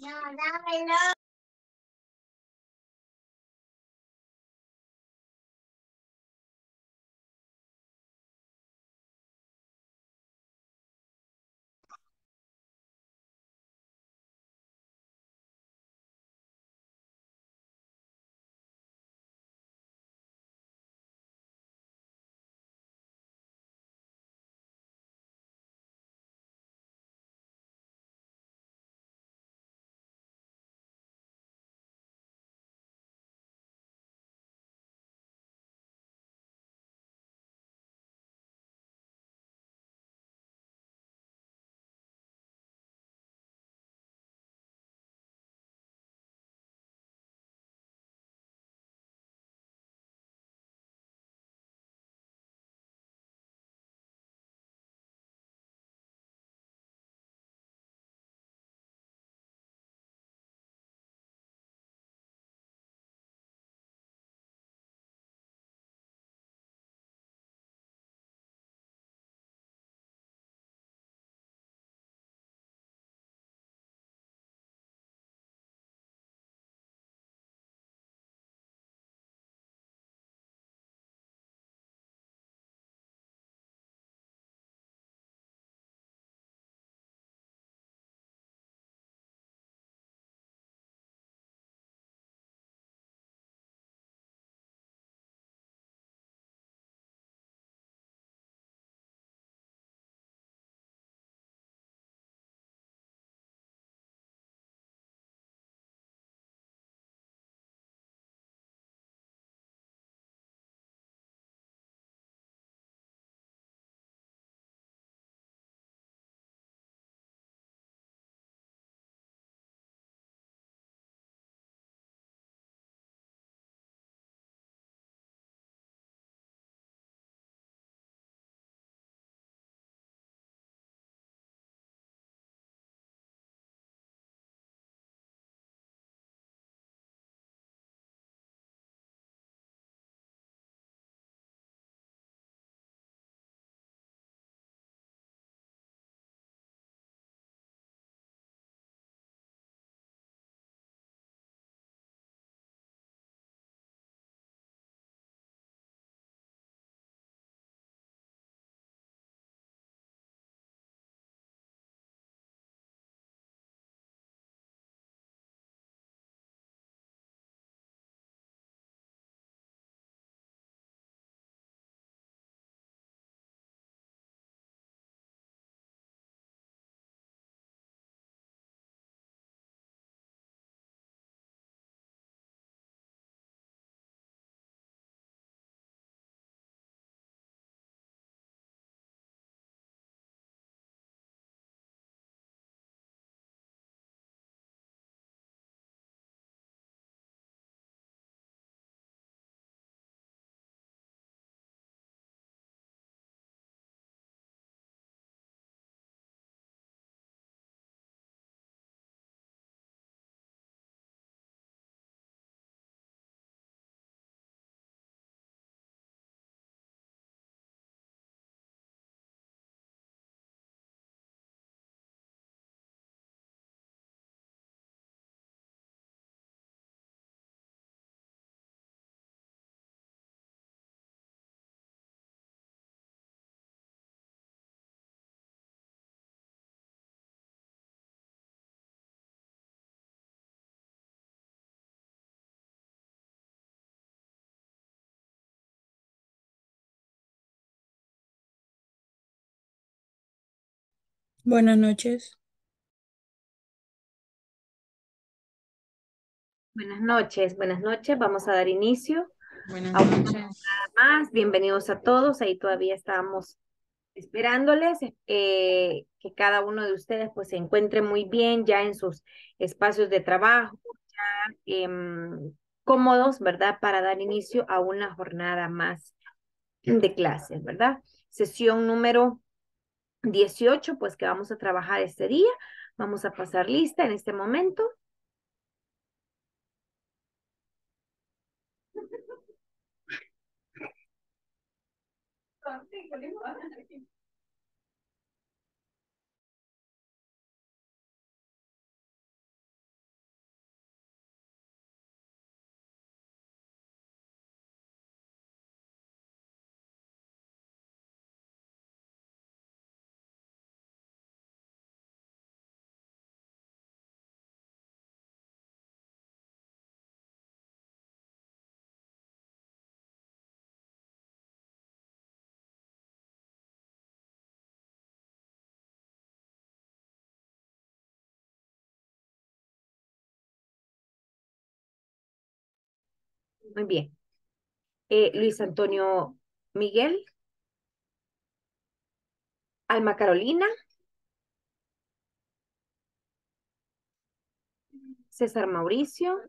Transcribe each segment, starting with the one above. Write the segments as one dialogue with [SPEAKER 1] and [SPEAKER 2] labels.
[SPEAKER 1] No, dámelo.
[SPEAKER 2] Buenas noches.
[SPEAKER 3] Buenas noches, buenas noches. Vamos a dar inicio.
[SPEAKER 2] Buenas noches.
[SPEAKER 3] jornada más. Bienvenidos a todos. Ahí todavía estábamos esperándoles eh, que cada uno de ustedes pues se encuentre muy bien ya en sus espacios de trabajo, ya em, cómodos, ¿verdad? Para dar inicio a una jornada más de clases, ¿verdad? Sesión número 18, pues que vamos a trabajar este día. Vamos a pasar lista en este momento. Muy bien. Eh, Luis Antonio Miguel. Alma Carolina. César Mauricio.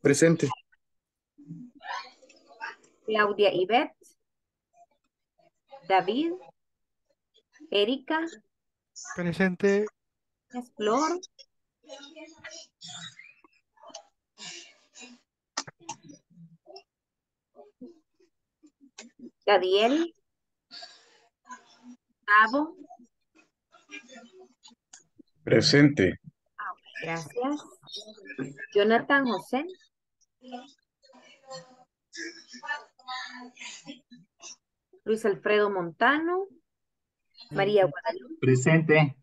[SPEAKER 1] Presente.
[SPEAKER 3] Claudia Ivette. David. Erika.
[SPEAKER 2] Presente.
[SPEAKER 3] Flor. Gadiel. Gabo.
[SPEAKER 1] Presente.
[SPEAKER 3] Gracias. Jonathan José. Luis Alfredo Montano. María Guadalupe.
[SPEAKER 4] Presente.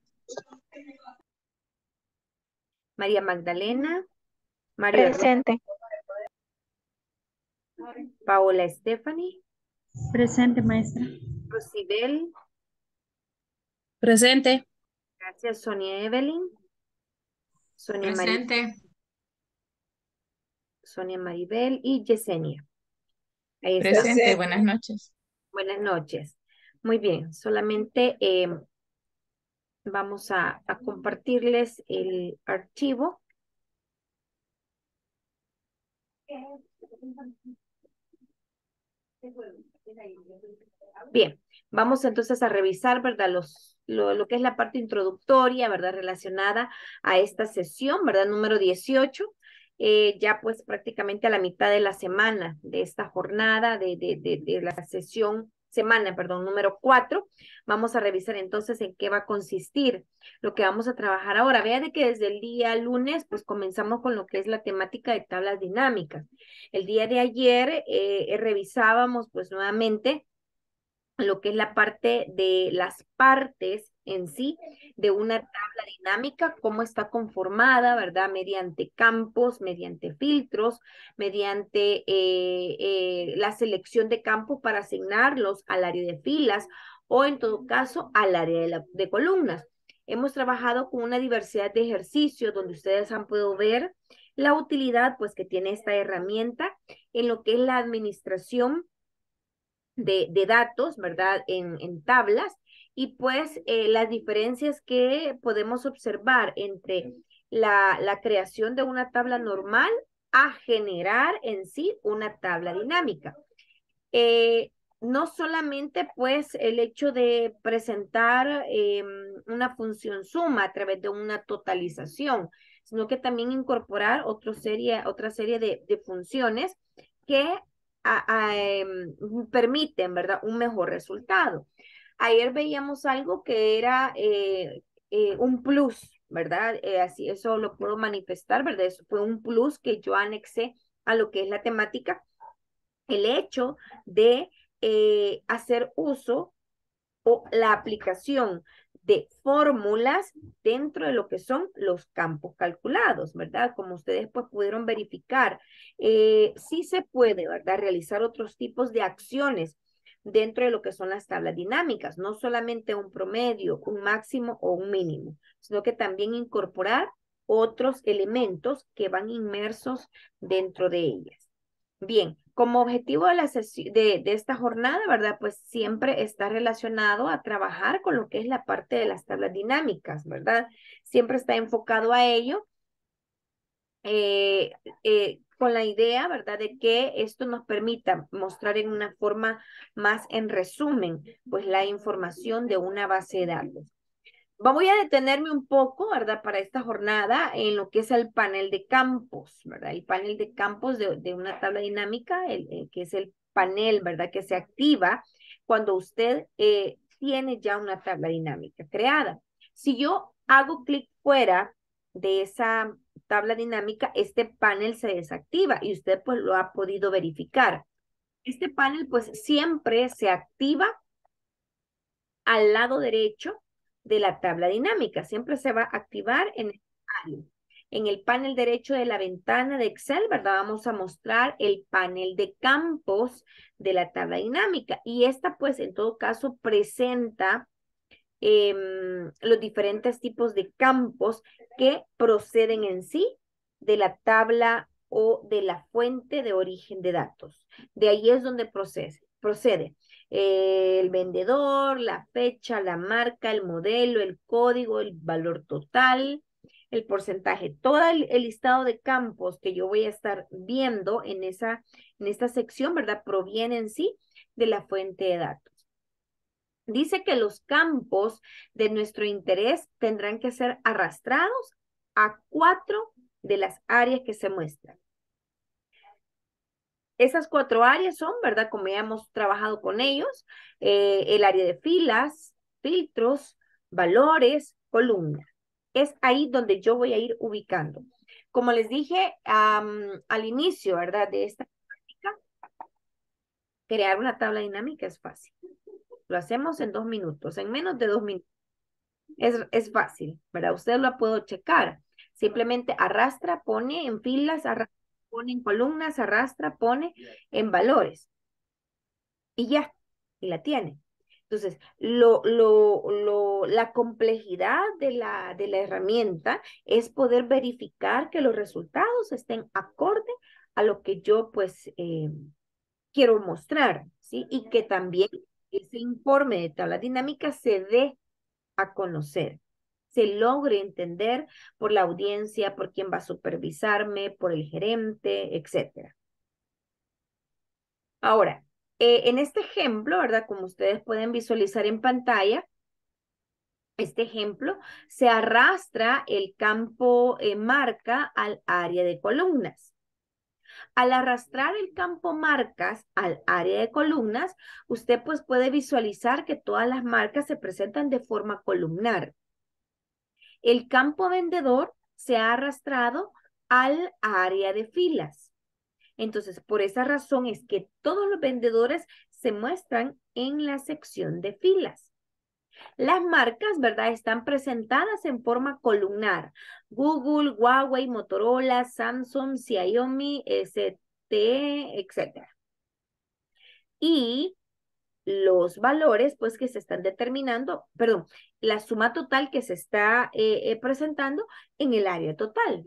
[SPEAKER 3] María Magdalena. María
[SPEAKER 5] Presente.
[SPEAKER 3] Paola Stephanie.
[SPEAKER 5] Presente, maestra.
[SPEAKER 3] Rosibel.
[SPEAKER 6] Presente.
[SPEAKER 3] Gracias, Sonia Evelyn. Sonia.
[SPEAKER 6] Presente.
[SPEAKER 3] Sonia Maribel y Yesenia. Ahí está.
[SPEAKER 6] Presente. Buenas noches.
[SPEAKER 3] Buenas noches. Muy bien, solamente eh, vamos a, a compartirles el archivo. Bien, vamos entonces a revisar, ¿verdad? Los, lo, lo que es la parte introductoria, ¿verdad? Relacionada a esta sesión, ¿verdad? Número 18. Eh, ya pues prácticamente a la mitad de la semana de esta jornada, de, de, de, de la sesión, semana, perdón, número 4. Vamos a revisar entonces en qué va a consistir lo que vamos a trabajar ahora. Vea de que desde el día lunes pues comenzamos con lo que es la temática de tablas dinámicas. El día de ayer eh, revisábamos pues nuevamente lo que es la parte de las partes en sí de una tabla dinámica, cómo está conformada, ¿verdad? Mediante campos, mediante filtros, mediante eh, eh, la selección de campos para asignarlos al área de filas o en todo caso al área de, de columnas. Hemos trabajado con una diversidad de ejercicios donde ustedes han podido ver la utilidad pues que tiene esta herramienta en lo que es la administración de, de datos, ¿verdad? En, en tablas y pues eh, las diferencias que podemos observar entre la, la creación de una tabla normal a generar en sí una tabla dinámica. Eh, no solamente pues el hecho de presentar eh, una función suma a través de una totalización, sino que también incorporar otra serie, otra serie de, funciones que eh, permiten, ¿verdad? Un mejor resultado. Ayer veíamos algo que era eh, eh, un plus, ¿verdad? Eh, así, eso lo puedo manifestar, ¿verdad? Eso fue un plus que yo anexé a lo que es la temática. El hecho de hacer uso o la aplicación de fórmulas dentro de lo que son los campos calculados, ¿verdad? Como ustedes pues pudieron verificar, eh, sí se puede, ¿verdad? Realizar otros tipos de acciones dentro de lo que son las tablas dinámicas, no solamente un promedio, un máximo o un mínimo, sino que también incorporar otros elementos que van inmersos dentro de ellas. Bien, como objetivo de, la de, esta jornada, ¿verdad? Pues siempre está relacionado a trabajar con lo que es la parte de las tablas dinámicas, ¿verdad? Siempre está enfocado a ello. Eh, eh, con la idea, ¿verdad?, de que esto nos permita mostrar en una forma más en resumen, pues la información de una base de datos. Voy a detenerme un poco, ¿verdad?, para esta jornada en lo que es el panel de campos, ¿verdad? El panel de campos de, una tabla dinámica, el, el, que es el panel, ¿verdad?, que se activa cuando usted eh, tiene ya una tabla dinámica creada. Si yo hago clic fuera de esa tabla dinámica, este panel se desactiva y usted pues lo ha podido verificar. Este panel pues siempre se activa al lado derecho de la tabla dinámica, siempre se va a activar en el panel. En el panel derecho de la ventana de Excel, ¿verdad? Vamos a mostrar el panel de campos de la tabla dinámica y esta pues en todo caso presenta eh, los diferentes tipos de campos que proceden en sí de la tabla o de la fuente de origen de datos. De ahí es donde procede. procede. el vendedor, la fecha, la marca, el modelo, el código, el valor total, el porcentaje, todo el, listado de campos que yo voy a estar viendo en, esa, en esta sección, ¿verdad? Proviene en sí de la fuente de datos. Dice que los campos de nuestro interés tendrán que ser arrastrados a cuatro de las áreas que se muestran. Esas cuatro áreas son, ¿verdad? Como ya hemos trabajado con ellos, eh, el área de filas, filtros, valores, columnas. Es ahí donde yo voy a ir ubicando. Como les dije al inicio, ¿verdad? De esta práctica, crear una tabla dinámica es fácil. Lo hacemos en dos minutos, en menos de dos minutos. Es, es fácil, ¿verdad? Usted lo puedo checar. Simplemente arrastra, pone en filas, arrastra, pone en columnas, arrastra, pone en valores. Y ya, y la tiene. Entonces, lo, lo, lo, la complejidad de la, de la herramienta es poder verificar que los resultados estén acorde a lo que yo pues eh, quiero mostrar, ¿sí? Y que también ese informe de tabla dinámica se dé a conocer, se logre entender por la audiencia, por quien va a supervisarme, por el gerente, etc. Ahora, eh, en este ejemplo, ¿verdad? Como ustedes pueden visualizar en pantalla, este ejemplo, se arrastra el campo eh, marca al área de columnas. Al arrastrar el campo marcas al área de columnas, usted pues puede visualizar que todas las marcas se presentan de forma columnar. El campo vendedor se ha arrastrado al área de filas. Entonces, por esa razón es que todos los vendedores se muestran en la sección de filas. Las marcas, ¿verdad? Están presentadas en forma columnar. Google, Huawei, Motorola, Samsung, Xiaomi, ST, etc. Y los valores, pues, que se están determinando, perdón, la suma total que se está eh, eh, presentando en el área total.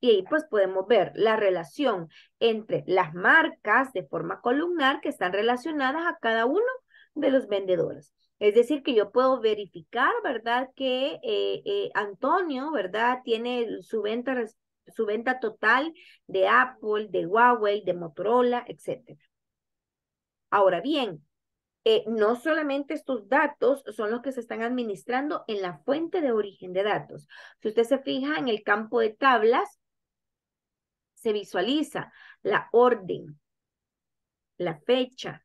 [SPEAKER 3] Y ahí pues podemos ver la relación entre las marcas de forma columnar que están relacionadas a cada uno de los vendedores. Es decir, que yo puedo verificar, ¿verdad? Que eh, eh, Antonio, ¿verdad? Tiene su venta, su venta total de Apple, de Huawei, de Motorola, etc. Ahora bien, eh, no solamente estos datos son los que se están administrando en la fuente de origen de datos. Si usted se fija en el campo de tablas, se visualiza la orden, la fecha,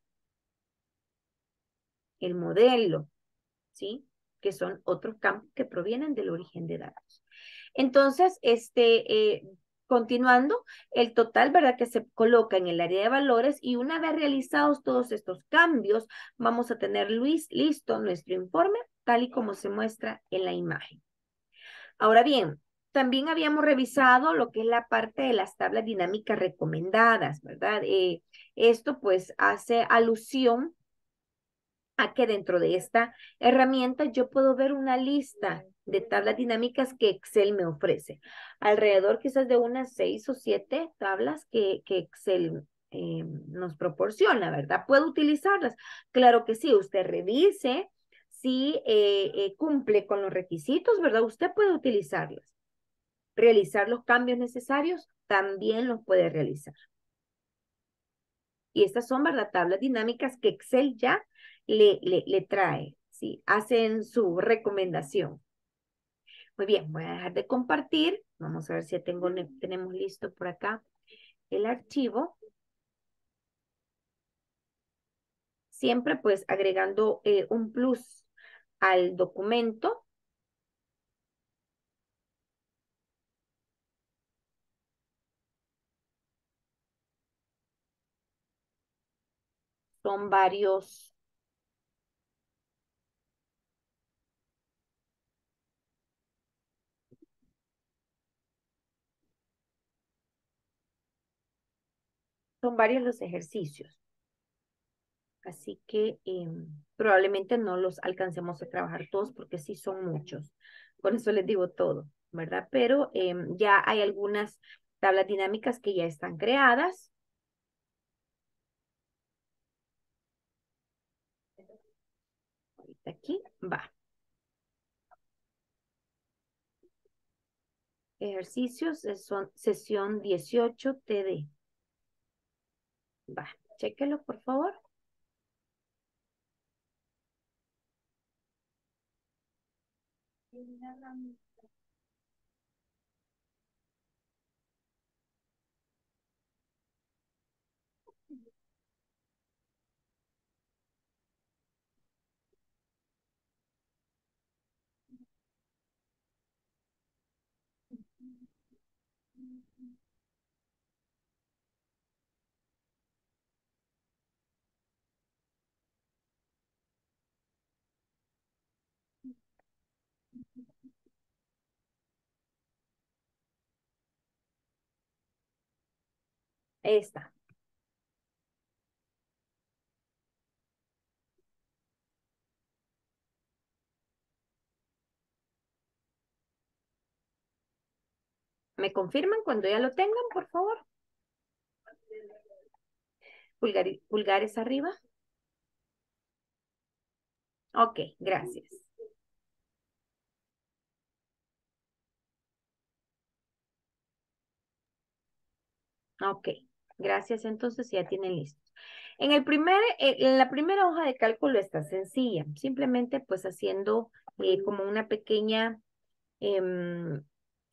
[SPEAKER 3] el modelo, ¿sí? Que son otros campos que provienen del origen de datos. Entonces, este, eh, continuando, el total, ¿verdad? Que se coloca en el área de valores y una vez realizados todos estos cambios, vamos a tener Luis listo nuestro informe, tal y como se muestra en la imagen. Ahora bien, también habíamos revisado lo que es la parte de las tablas dinámicas recomendadas, ¿verdad? Eh, esto pues hace alusión a que dentro de esta herramienta yo puedo ver una lista de tablas dinámicas que Excel me ofrece. Alrededor quizás de unas seis o siete tablas que, que Excel eh, nos proporciona, ¿verdad? ¿Puedo utilizarlas? Claro que sí, usted revise si eh, eh, cumple con los requisitos, ¿verdad? Usted puede utilizarlas. Realizar los cambios necesarios, también los puede realizar. Y estas son, ¿verdad? Tablas dinámicas que Excel ya le, le, trae, ¿sí? Hacen su recomendación. Muy bien, voy a dejar de compartir. Vamos a ver si tengo, tenemos listo por acá el archivo. Siempre pues agregando eh, un plus al documento. Son varios son varios los ejercicios. Así que em, probablemente no los alcancemos a trabajar todos porque sí son muchos. Por eso les digo todo, ¿verdad? Pero em, ya hay algunas tablas dinámicas que ya están creadas. Ahorita aquí va. Ejercicios son sesión 18 TD. Va, chéquelo por favor. Esta. ¿Me confirman cuando ya lo tengan, por favor? pulgares arriba. Ok, gracias. Ok, gracias. Entonces ya tienen listos. En, el primer, eh, en la primera hoja de cálculo está sencilla. Simplemente pues haciendo eh, como una pequeña em,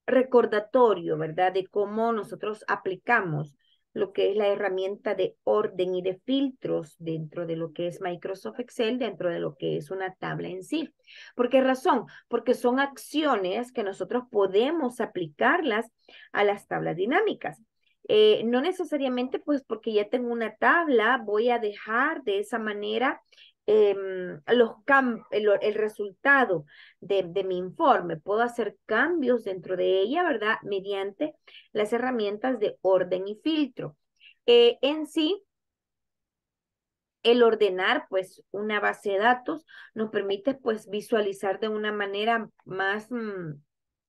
[SPEAKER 3] recordatorio, ¿verdad? De cómo nosotros aplicamos lo que es la herramienta de orden y de filtros dentro de lo que es Microsoft Excel, dentro de lo que es una tabla en sí. ¿Por qué razón? Porque son acciones que nosotros podemos aplicarlas a las tablas dinámicas. Eh, no necesariamente pues porque ya tengo una tabla, voy a dejar de esa manera em, el, el, resultado de, de, mi informe. Puedo hacer cambios dentro de ella, ¿verdad? Mediante las herramientas de orden y filtro. Eh, en sí, el ordenar pues una base de datos nos permite pues visualizar de una manera más mm,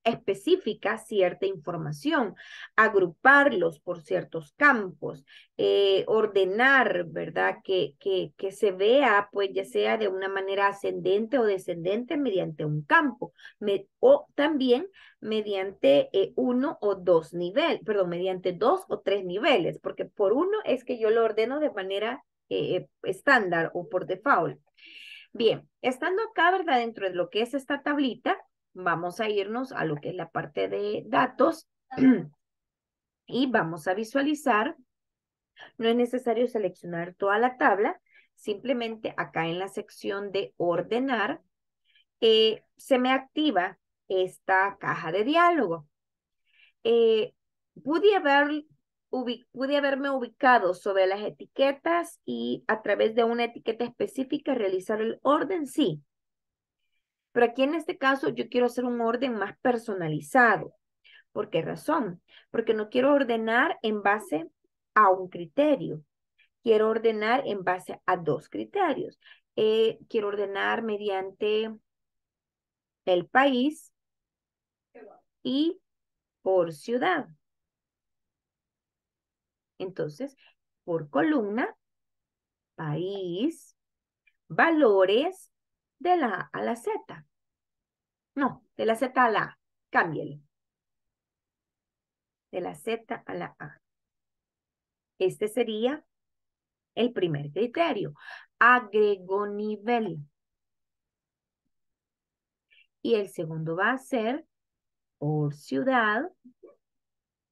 [SPEAKER 3] específica cierta información, agruparlos por ciertos campos, eh, ordenar, ¿verdad? Que, que, que, se vea, pues ya sea de una manera ascendente o descendente mediante un campo, o también mediante eh, uno o dos niveles, perdón, mediante dos o tres niveles, porque por uno es que yo lo ordeno de manera eh, estándar o por default. Bien, estando acá, ¿verdad? Dentro de lo que es esta tablita, vamos a irnos a lo que es la parte de datos y vamos a visualizar. No es necesario seleccionar toda la tabla, simplemente acá en la sección de ordenar, eh, se me activa esta caja de diálogo. Eh, pude, haber, pude haberme ubicado sobre las etiquetas y a través de una etiqueta específica realizar el orden, sí, pero aquí en este caso yo quiero hacer un orden más personalizado. ¿Por qué razón? Porque no quiero ordenar en base a un criterio. Quiero ordenar en base a dos criterios. Eh, quiero ordenar mediante el país y por ciudad. Entonces, por columna, país, valores de la A a la Z. No, de la Z a la A. Cámbiale. De la Z a la A. Este sería el primer criterio. Agrego nivel. Y el segundo va a ser por ciudad,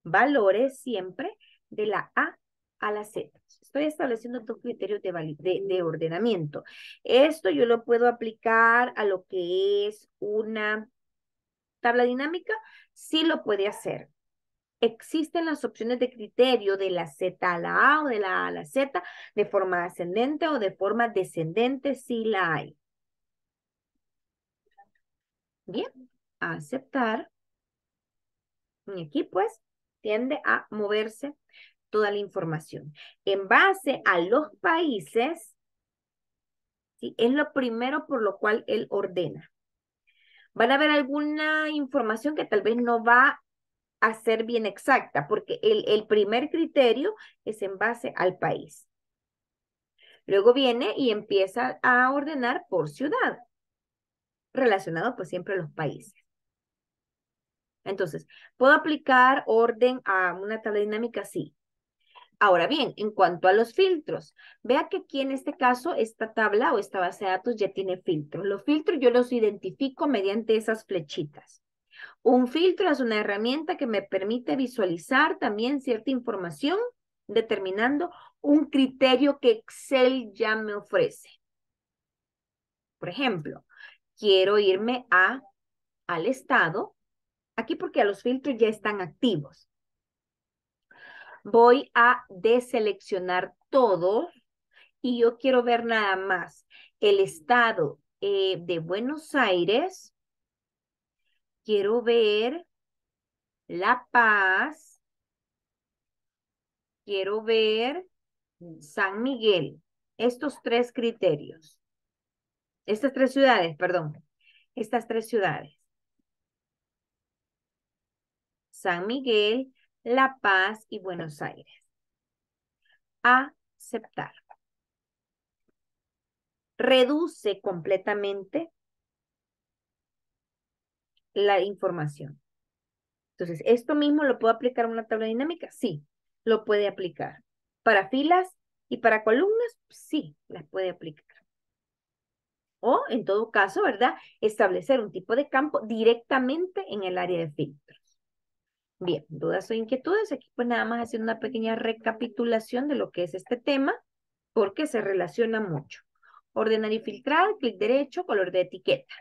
[SPEAKER 3] valores siempre de la A a la Z. Estoy estableciendo dos criterios de, de, ordenamiento. Esto yo lo puedo aplicar a lo que es una tabla dinámica. Sí lo puede hacer. Existen las opciones de criterio de la Z a la A o de la A a la Z de forma ascendente o de forma descendente si la hay. Bien, aceptar. Y aquí pues tiende a moverse toda la información. En base a los países, es lo primero por lo cual él ordena. Van a haber alguna información que tal vez no va a ser bien exacta, porque el, el primer criterio es en base al país. Luego viene y empieza a ordenar por ciudad, relacionado pues siempre a los países. Entonces, ¿puedo aplicar orden a una tabla dinámica? Sí. Ahora bien, en cuanto a los filtros, vea que aquí en este caso esta tabla o esta base de datos ya tiene filtros. Los filtros yo los identifico mediante esas flechitas. Un filtro es una herramienta que me permite visualizar también cierta información determinando un criterio que Excel ya me ofrece. Por ejemplo, quiero irme a, al estado, aquí porque los filtros ya están activos. Voy a deseleccionar todos y yo quiero ver nada más el estado eh, de Buenos Aires. Quiero ver La Paz. Quiero ver San Miguel, estos tres criterios, estas tres ciudades, perdón, estas tres ciudades. San Miguel, La Paz y Buenos Aires. Aceptar. Reduce completamente la información. Entonces, ¿esto mismo lo puedo aplicar a una tabla dinámica? Sí, lo puede aplicar. Para filas y para columnas, sí, las puede aplicar. O, en todo caso, ¿verdad? Establecer un tipo de campo directamente en el área de filtros. Bien, dudas o inquietudes. Aquí pues nada más haciendo una pequeña recapitulación de lo que es este tema, porque se relaciona mucho. Ordenar y filtrar, clic derecho, color de etiqueta.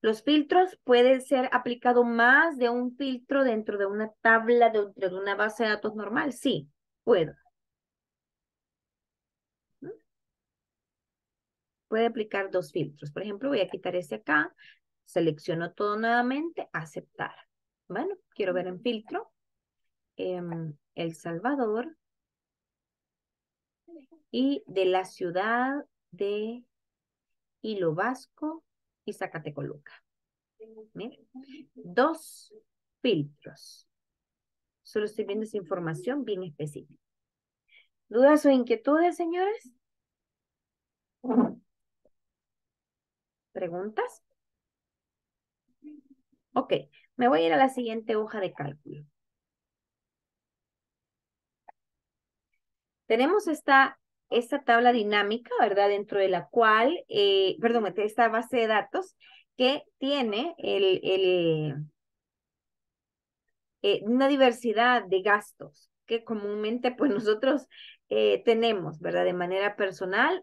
[SPEAKER 3] Los filtros pueden ser aplicado más de un filtro dentro de una tabla, dentro de una base de datos normal. Sí, puedo. puede aplicar dos filtros. Por ejemplo, voy a quitar este acá, selecciono todo nuevamente, aceptar. Bueno, quiero ver en filtro em, El Salvador y de la ciudad de Hilo Vasco y Zacatecoluca. Miren, dos filtros. Solo estoy viendo esa información bien específica. ¿Dudas o inquietudes, señores? ¿Preguntas? Ok, me voy a ir a la siguiente hoja de cálculo. Tenemos esta, esta tabla dinámica, ¿verdad? Dentro de la cual, eh, perdón, esta base de datos que tiene el, el, eh, una diversidad de gastos que comúnmente pues nosotros eh, tenemos, ¿verdad? De manera personal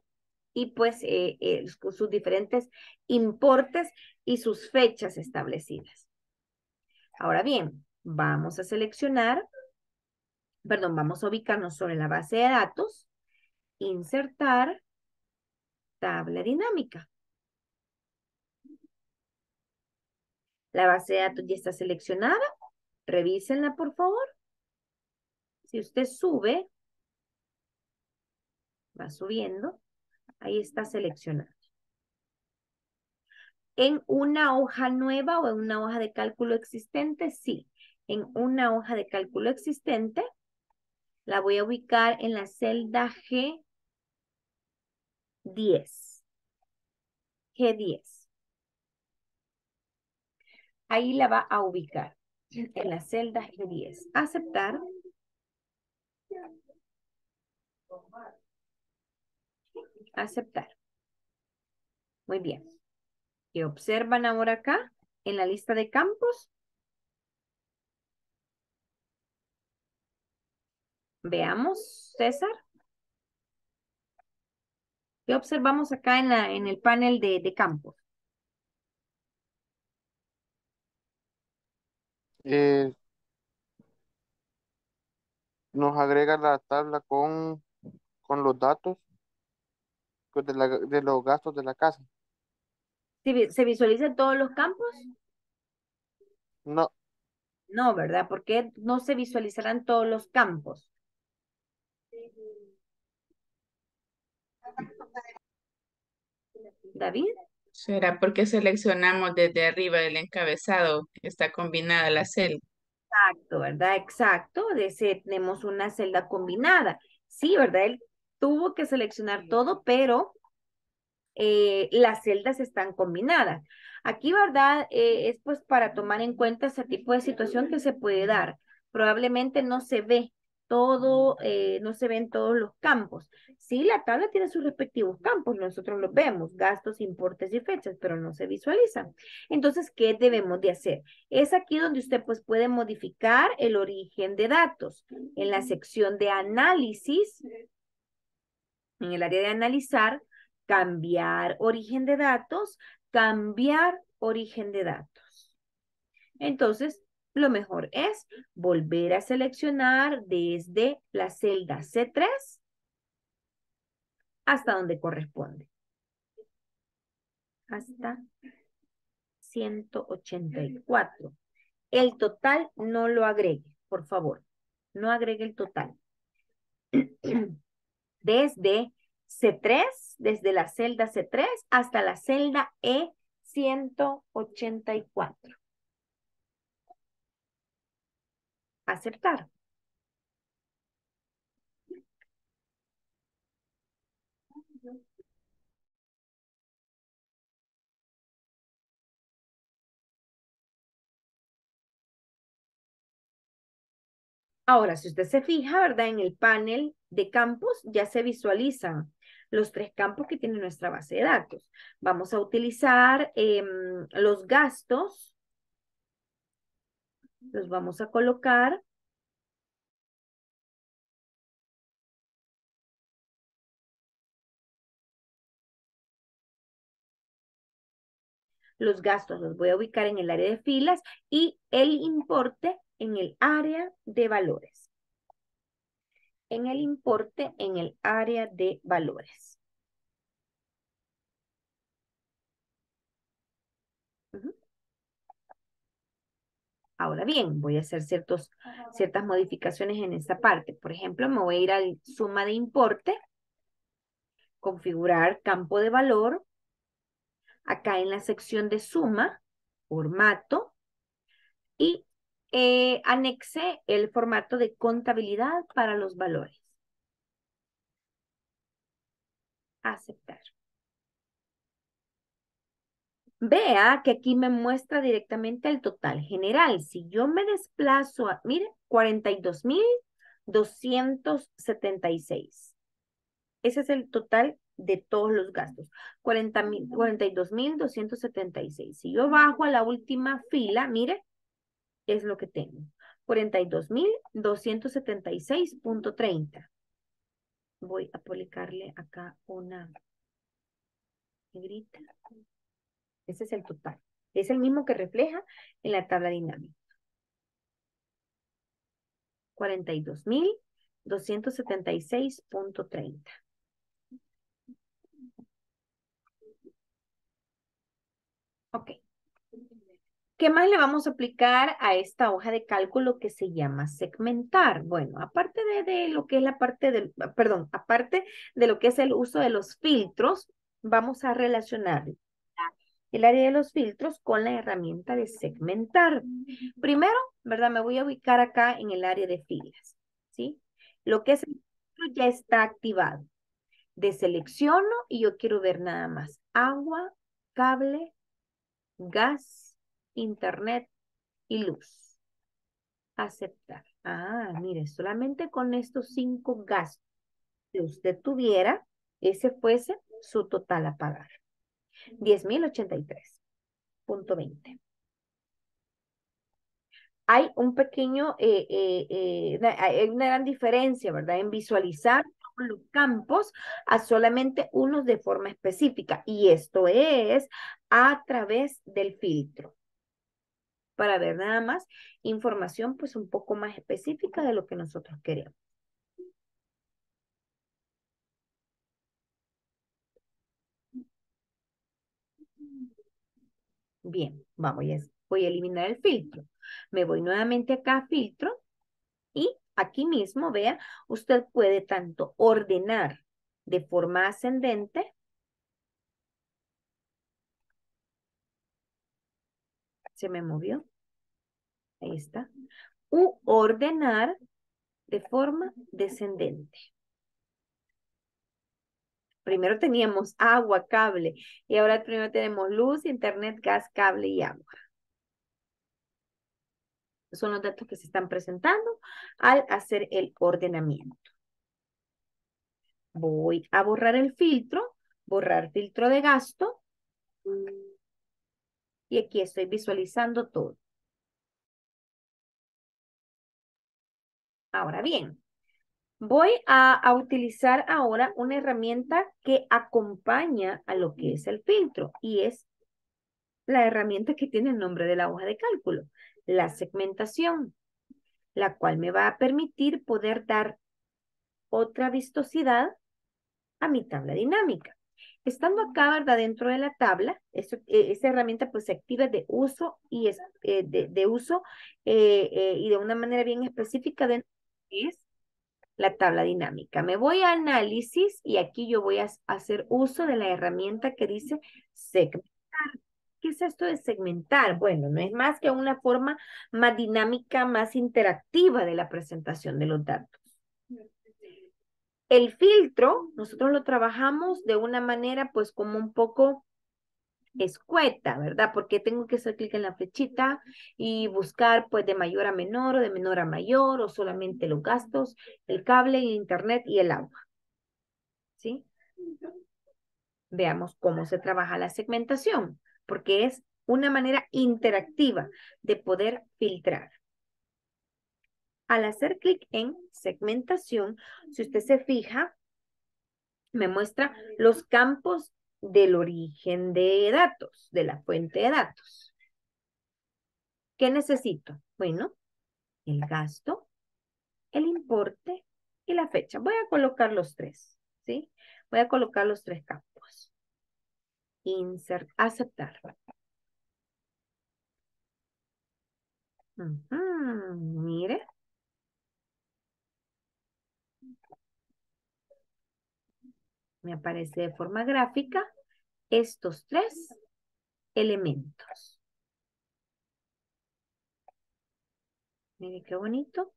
[SPEAKER 3] y pues eh, sus diferentes importes y sus fechas establecidas. Ahora bien, vamos a seleccionar, perdón, vamos a ubicarnos sobre la base de datos, insertar tabla dinámica. La base de datos ya está seleccionada. Revísenla, por favor. Si usted sube, va subiendo, Ahí está seleccionado. En una hoja nueva o en una hoja de cálculo existente, sí. En una hoja de cálculo existente, la voy a ubicar en la celda G10. G10. Ahí la va a ubicar en la celda G10. Aceptar aceptar. Muy bien. ¿Qué observan ahora acá en la lista de campos? Veamos, César. ¿Qué observamos acá en, la, en el panel de, de campos?
[SPEAKER 4] Eh, nos agrega la tabla con, con los datos de, los gastos de la casa.
[SPEAKER 3] ¿Se visualizan todos los campos?
[SPEAKER 4] No.
[SPEAKER 3] No, ¿verdad? ¿Por qué no se visualizarán todos los campos? David.
[SPEAKER 6] ¿Será porque seleccionamos desde arriba el encabezado? Está combinada la celda.
[SPEAKER 3] Exacto, ¿verdad? Exacto. De ese, tenemos una celda combinada. Sí, ¿verdad? Él tuvo que seleccionar todo, pero eh, las celdas están combinadas. Aquí, ¿verdad? Eh, es pues para tomar en cuenta ese tipo de situación que se puede dar. Probablemente no se ve todo, eh, no se ven todos los campos. Sí, la tabla tiene sus respectivos campos, nosotros los vemos, gastos, importes y fechas, pero no se visualizan. Entonces, ¿qué debemos de hacer? Es aquí donde usted pues puede modificar el origen de datos. En la sección de análisis, en el área de analizar, cambiar origen de datos, cambiar origen de datos. Entonces, lo mejor es volver a seleccionar desde la celda C3 hasta donde corresponde. Hasta 184. El total no lo agregue, por favor. No agregue el total. Desde C3, desde la celda C3 hasta la celda E184. Aceptar. Ahora, si usted se fija, ¿verdad? En el panel de campos ya se visualizan los tres campos que tiene nuestra base de datos. Vamos a utilizar em, los gastos. Los vamos a colocar. Los gastos los voy a ubicar en el área de filas y el importe en el área de valores. En el importe en el área de valores. Ahora bien, voy a hacer ciertas modificaciones en esta parte. Por ejemplo, me voy a ir al suma de importe, configurar campo de valor. Acá en la sección de suma, formato, y eh, anexé el formato de contabilidad para los valores. Aceptar. Vea que aquí me muestra directamente el total general. Si yo me desplazo a, mire, 42,276. Ese es el total de todos los gastos. 42,276. Si yo bajo a la última fila, mire, es lo que tengo. 42,276.30. Voy a publicarle acá una negrita. Ese es el total. Es el mismo que refleja en la tabla dinámica. 42,276.30. Ok. ¿Qué más le vamos a aplicar a esta hoja de cálculo que se llama segmentar? Bueno, aparte de, lo que es la parte del, perdón, aparte de lo que es el uso de los filtros, vamos a relacionar el área de los filtros con la herramienta de segmentar. Primero, ¿verdad? Me voy a ubicar acá en el área de filas, ¿sí? Lo que es el filtro ya está activado. Deselecciono y yo quiero ver nada más agua, cable, gas, internet y luz. Aceptar. Ah, mire, solamente con estos cinco gastos que usted tuviera, ese fuese su total a pagar. 10.083.20. Hay un pequeño, eh, eh, eh, hay una gran diferencia, ¿verdad? En visualizar los campos a solamente unos de forma específica. Y esto es a través del filtro para ver nada más información pues un poco más específica de lo que nosotros queremos. Bien, vamos, voy a eliminar el filtro. Me voy nuevamente acá a filtro y aquí mismo, vea, usted puede tanto ordenar de forma ascendente se me movió. Ahí está. u ordenar de forma descendente. Primero teníamos agua, cable, y ahora primero tenemos luz, internet, gas, cable y agua. Son los datos que se están presentando al hacer el ordenamiento. Voy a borrar el filtro, borrar filtro de gasto. Y aquí estoy visualizando todo. Ahora bien, voy a, utilizar ahora una herramienta que acompaña a lo que es el filtro y es la herramienta que tiene el nombre de la hoja de cálculo, la segmentación, la cual me va a permitir poder dar otra vistosidad a mi tabla dinámica. Estando acá, ¿verdad? Dentro de la tabla, e, esa herramienta pues se activa de uso y es, eh, de, uso eh, eh, y de una manera bien específica de es la tabla dinámica. Me voy a análisis y aquí yo voy a hacer uso de la herramienta que dice segmentar. ¿Qué es esto de segmentar? Bueno, no es más que una forma más dinámica, más interactiva de la presentación de los datos. El filtro, nosotros lo trabajamos de una manera pues como un poco escueta, ¿verdad? Porque tengo que hacer clic en la flechita y buscar pues de mayor a menor o de menor a mayor o solamente los gastos, el cable, el internet y el agua. ¿Sí? Veamos cómo se trabaja la segmentación, porque es una manera interactiva de poder filtrar. Al hacer clic en segmentación, si usted se fija, me muestra los campos del origen de datos, de la fuente de datos. ¿Qué necesito? Bueno, el gasto, el importe y la fecha. Voy a colocar los tres, ¿sí? Voy a colocar los tres campos. Insert, aceptar. mire. Me aparece de forma gráfica estos tres elementos. Mire qué bonito.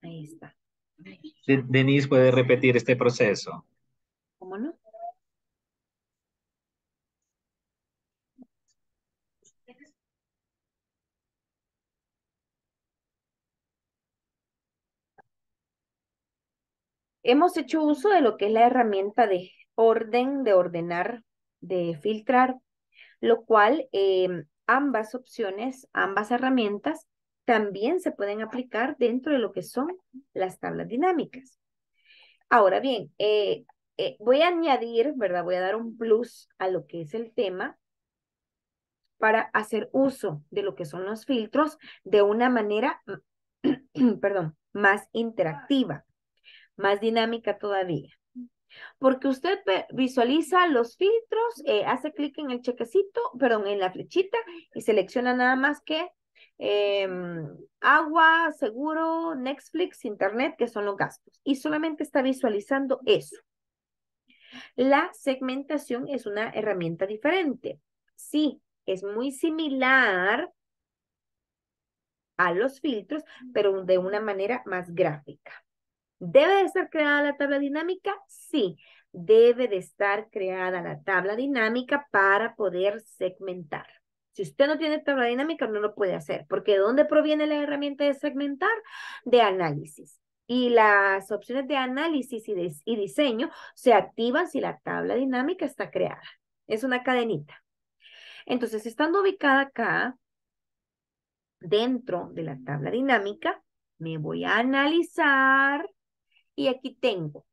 [SPEAKER 3] Ahí está.
[SPEAKER 6] Denise, ¿puede repetir este proceso?
[SPEAKER 3] ¿Cómo no? Hemos hecho uso de lo que es la herramienta de orden, de ordenar, de filtrar, lo cual em, ambas opciones, ambas herramientas también se pueden aplicar dentro de lo que son las tablas dinámicas. Ahora bien, eh, eh, voy a añadir, ¿verdad? Voy a dar un plus a lo que es el tema para hacer uso de lo que son los filtros de una manera, perdón, más interactiva más dinámica todavía. Porque usted visualiza los filtros, eh, hace clic en el chequecito, perdón, en la flechita y selecciona nada más que em, agua, seguro, Netflix, internet, que son los gastos. Y solamente está visualizando eso. La segmentación es una herramienta diferente. Sí, es muy similar a los filtros, pero de una manera más gráfica. ¿Debe de estar creada la tabla dinámica? Sí, debe de estar creada la tabla dinámica para poder segmentar. Si usted no tiene tabla dinámica, no lo puede hacer. Porque ¿de dónde proviene la herramienta de segmentar? De análisis. Y las opciones de análisis y, y diseño se activan si la tabla dinámica está creada. Es una cadenita. Entonces, estando ubicada acá, dentro de la tabla dinámica, me voy a analizar y aquí tengo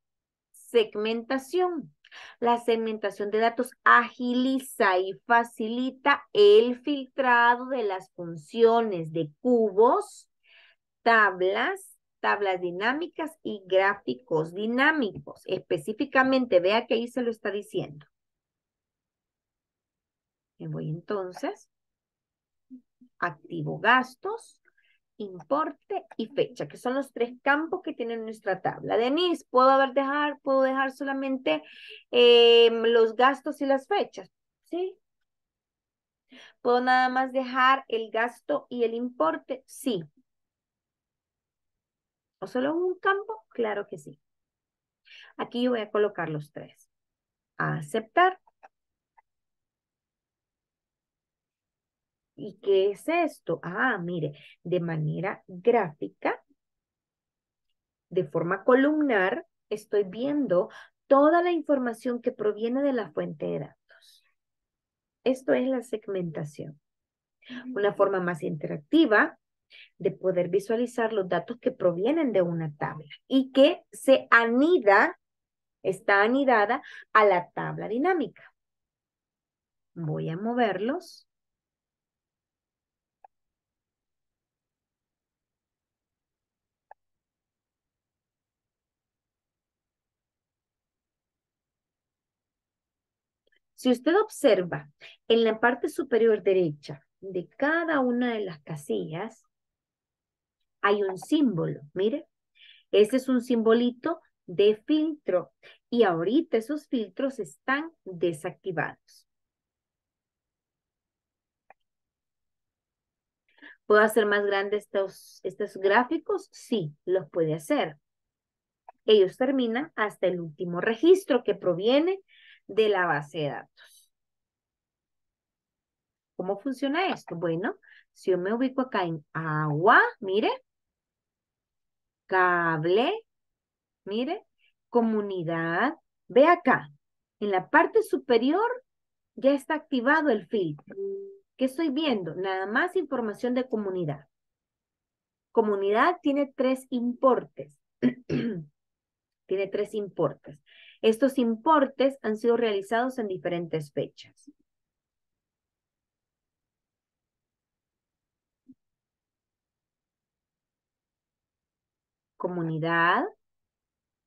[SPEAKER 3] segmentación. La segmentación de datos agiliza y facilita el filtrado de las funciones de cubos, tablas, tablas dinámicas y gráficos dinámicos. Específicamente, vea que ahí se lo está diciendo. Me voy entonces, activo gastos, importe y fecha, que son los tres campos que tiene nuestra tabla. Denise, ¿puedo, haber dejar, puedo dejar solamente em, los gastos y las fechas? Sí. ¿Puedo nada más dejar el gasto y el importe? Sí. ¿O solo un campo? Claro que sí. Aquí yo voy a colocar los tres. Aceptar. ¿Y qué es esto? Ah, mire, de manera gráfica, de forma columnar, estoy viendo toda la información que proviene de la fuente de datos. Esto es la segmentación. Una forma más interactiva de poder visualizar los datos que provienen de una tabla y que se anida, está anidada a la tabla dinámica. Voy a moverlos Si usted observa en la parte superior derecha de cada una de las casillas, hay un símbolo, mire. Ese es un simbolito de filtro y ahorita esos filtros están desactivados. ¿Puedo hacer más grandes estos, estos gráficos? Sí, los puede hacer. Ellos terminan hasta el último registro que proviene de la base de datos. ¿Cómo funciona esto? Bueno, si yo me ubico acá en agua, mire, cable, mire, comunidad, ve acá, en la parte superior ya está activado el filtro. ¿Qué estoy viendo? Nada más información de comunidad. Comunidad tiene tres importes. tiene tres importes. Estos importes han sido realizados en diferentes fechas. Comunidad,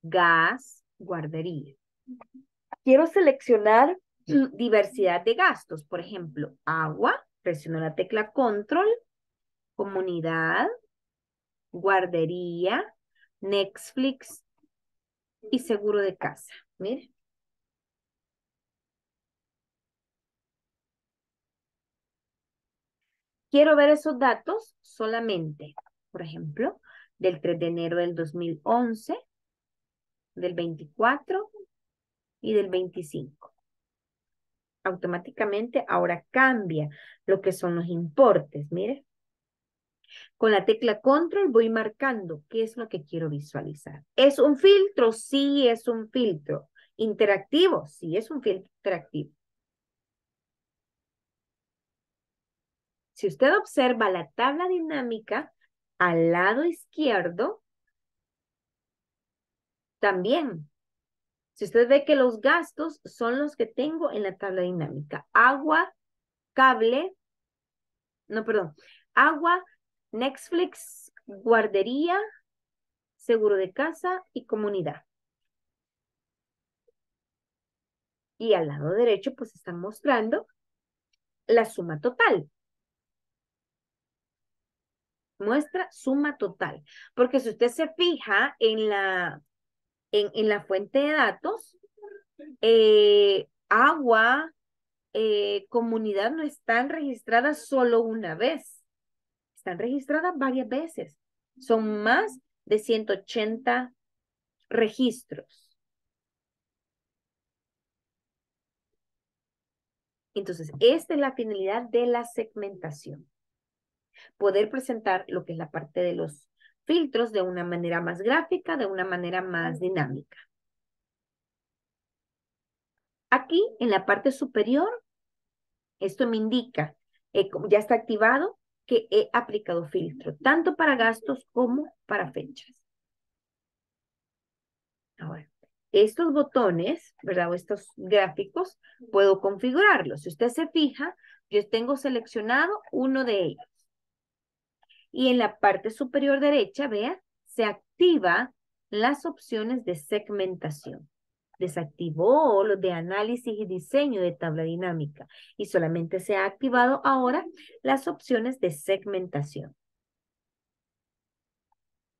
[SPEAKER 3] gas, guardería. Quiero seleccionar diversidad de gastos. Por ejemplo, agua, presiono la tecla control, comunidad, guardería, Netflix y seguro de casa. Mire. Quiero ver esos datos solamente, por ejemplo, del 3 de enero del 2011, del 24 y del 25. Automáticamente ahora cambia lo que son los importes, mire. Con la tecla control voy marcando qué es lo que quiero visualizar. ¿Es un filtro? Sí, es un filtro. ¿Interactivo? Sí, es un filtro interactivo. Si usted observa la tabla dinámica, al lado izquierdo, también. Si usted ve que los gastos son los que tengo en la tabla dinámica. Agua, cable, no, perdón, agua, Netflix, guardería, seguro de casa y comunidad. Y al lado derecho, pues están mostrando la suma total. Muestra suma total. Porque si usted se fija en la, en, la fuente de datos, eh, agua, eh, comunidad no están registradas solo una vez están registradas varias veces. Son más de 180 registros. Entonces, esta es la finalidad de la segmentación. Poder presentar lo que es la parte de los filtros de una manera más gráfica, de una manera más dinámica. Aquí, en la parte superior, esto me indica, eh, ya está activado que he aplicado filtro, tanto para gastos como para fechas. Ahora, estos botones, ¿verdad? O estos gráficos, puedo configurarlos. Si usted se fija, yo tengo seleccionado uno de ellos. Y en la parte superior derecha, vea, se activa las opciones de segmentación desactivó los de análisis y diseño de tabla dinámica y solamente se ha activado ahora las opciones de segmentación.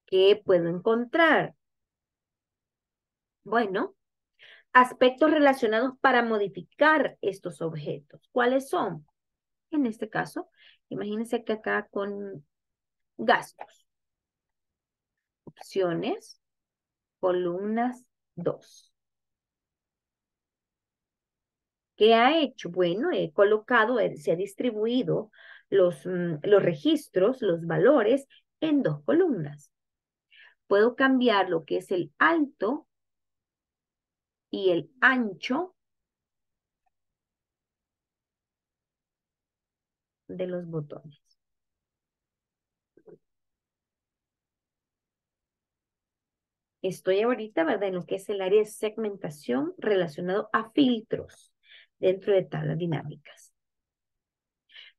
[SPEAKER 3] ¿Qué puedo encontrar? Bueno, aspectos relacionados para modificar estos objetos. ¿Cuáles son? En este caso, imagínense que acá con gastos, opciones, columnas 2. ¿Qué ha hecho? Bueno, he colocado, eh, se ha distribuido los, mm, los registros, los valores en dos columnas. Puedo cambiar lo que es el alto y el ancho de los botones. Estoy ahorita, ¿verdad? En lo que es el área de segmentación relacionado a filtros dentro de tablas dinámicas.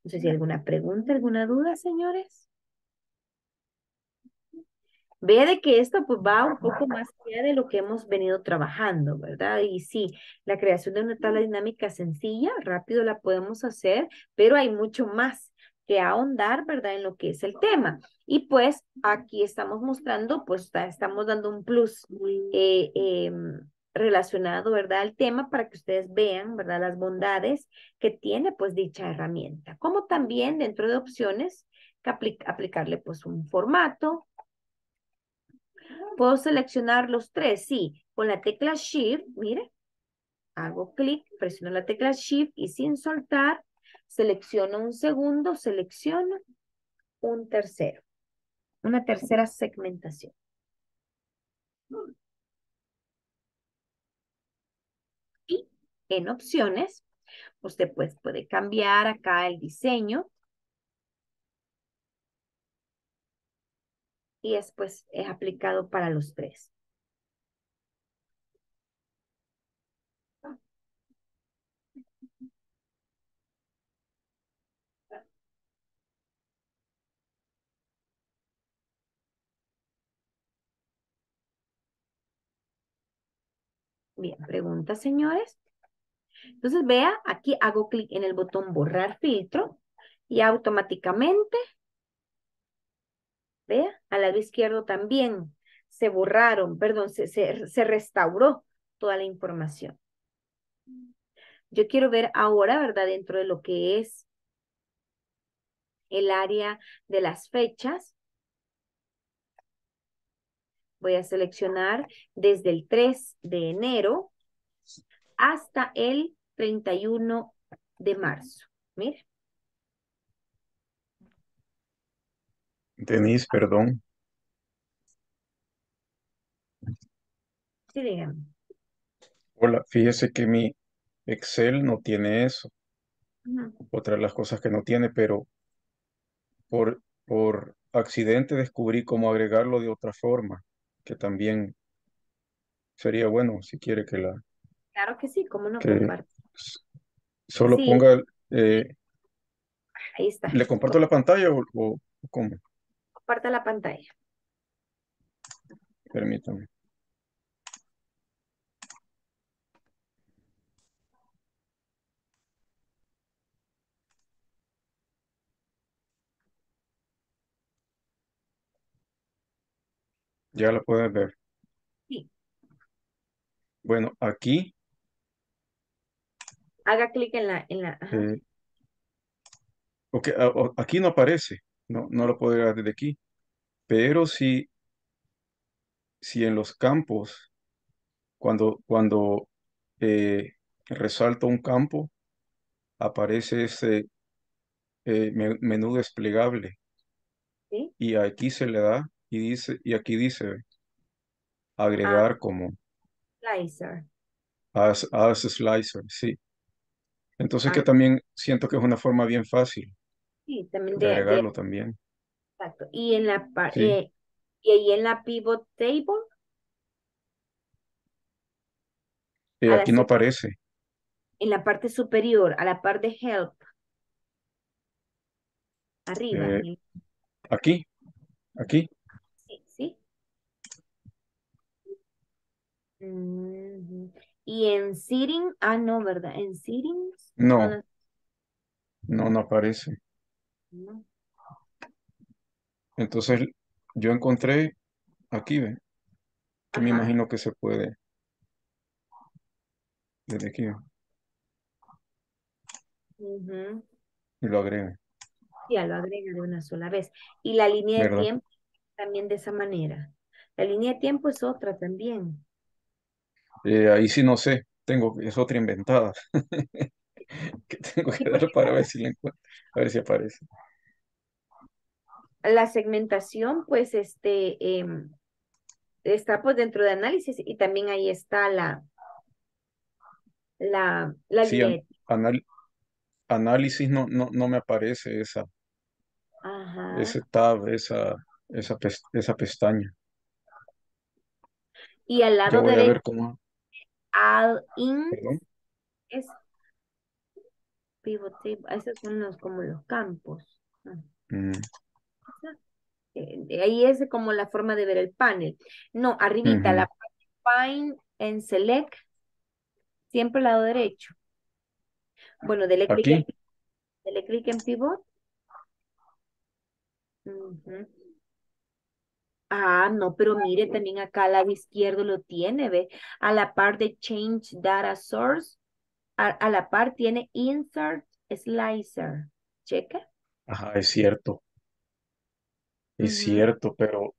[SPEAKER 3] No sé si hay alguna pregunta, alguna duda, señores. Ve de que esto pues va un poco más allá de lo que hemos venido trabajando, ¿verdad? Y sí, la creación de una tabla dinámica sencilla, rápido la podemos hacer, pero hay mucho más que ahondar, ¿verdad? En lo que es el tema. Y pues aquí estamos mostrando, pues estamos dando un plus eh, relacionado, ¿verdad? Al tema para que ustedes vean, ¿verdad? Las bondades que tiene pues dicha herramienta. Como también dentro de opciones, aplicarle pues un formato. Puedo seleccionar los tres, sí, con la tecla Shift, mire, hago clic, presiono la tecla Shift y sin soltar, selecciono un segundo, selecciono un tercero, una tercera segmentación. Y en opciones, usted pues puede cambiar acá el diseño. Y después es aplicado para los tres. Bien, pregunta, señores. Entonces, vea, aquí hago clic en el botón borrar filtro y automáticamente, vea, al lado izquierdo también se borraron, perdón, se, se restauró toda la información. Yo quiero ver ahora, ¿verdad? Dentro de lo que es el área de las fechas, Voy a seleccionar desde el 3 de enero hasta el 31 de marzo. Mire.
[SPEAKER 1] Denise, perdón.
[SPEAKER 3] Sí, dígame.
[SPEAKER 1] Hola, fíjese que mi Excel no tiene eso. Otra de las cosas que no tiene, pero por, por accidente descubrí cómo agregarlo de otra forma que también sería bueno si quiere que la...
[SPEAKER 3] Claro que sí, ¿cómo no
[SPEAKER 1] que Solo ponga... Eh,
[SPEAKER 3] Ahí está.
[SPEAKER 1] ¿Le comparto la pantalla o, o cómo?
[SPEAKER 3] Comparta la pantalla.
[SPEAKER 1] Permítame. Ya la puedes ver.
[SPEAKER 3] Sí.
[SPEAKER 1] Bueno, aquí.
[SPEAKER 3] Haga clic en la... En la
[SPEAKER 1] eh, ok, aquí no aparece. No, no lo puedo ver desde aquí. Pero si, si en los campos, cuando, cuando eh, resalto un campo, aparece ese eh, menú desplegable.
[SPEAKER 3] ¿Sí?
[SPEAKER 1] Y aquí se le da y dice, y aquí dice agregar
[SPEAKER 3] Ah.
[SPEAKER 1] como
[SPEAKER 3] Slicer.
[SPEAKER 1] as, as slicer, sí. Entonces que
[SPEAKER 3] Ah.
[SPEAKER 1] también siento que es una forma bien fácil
[SPEAKER 3] Sí, también
[SPEAKER 1] de
[SPEAKER 3] de, de-
[SPEAKER 1] agregarlo también.
[SPEAKER 3] exacto. Y en la
[SPEAKER 1] Sí.
[SPEAKER 3] eh, y ahí en la pivot table,
[SPEAKER 1] Eh, aquí no aparece.
[SPEAKER 3] en la parte superior, a la par de help. Arriba.
[SPEAKER 1] Eh, Aquí, aquí.
[SPEAKER 3] Sí, sí. Ujú. Y en sitting, ah, no, ¿verdad? En settings.
[SPEAKER 1] No,
[SPEAKER 3] no,
[SPEAKER 1] no, no aparece.
[SPEAKER 3] no.
[SPEAKER 1] Entonces yo encontré aquí, ¿ve? Que me imagino que se puede desde aquí. y lo agrego,
[SPEAKER 3] Ya lo agrega de una sola vez. Y la línea de tiempo también de esa manera. La línea de tiempo es otra también.
[SPEAKER 1] Eh, ahí sí no sé, tengo, es otra inventada que tengo que dar para ver si la encuentro, a ver si aparece.
[SPEAKER 3] la segmentación, pues, este, em, está pues dentro de análisis y también ahí está la, la, la
[SPEAKER 1] Sí, an- anal- análisis no, no, no me aparece esa,
[SPEAKER 3] Ajá.
[SPEAKER 1] ese tab, esa, esa, esa pestaña.
[SPEAKER 3] Y al lado derecho,
[SPEAKER 1] cómo,
[SPEAKER 3] all in
[SPEAKER 1] perdón.
[SPEAKER 3] es pivot table. Esos son los, como los campos.
[SPEAKER 1] Mm,
[SPEAKER 3] eh, Ahí es como la forma de ver el panel. No, arribita, la Find en Select, siempre al lado derecho. Bueno, dele clic en, dele clic en Pivot. Ah, no, pero mire, también acá al lado izquierdo lo tiene, ¿ve? A la par de Change Data Source, a, a la par tiene Insert Slicer. Checa.
[SPEAKER 1] ajá, es cierto, es cierto, pero